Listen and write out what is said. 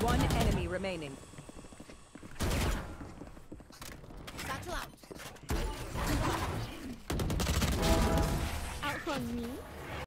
One enemy remaining. Battle out. Out from me.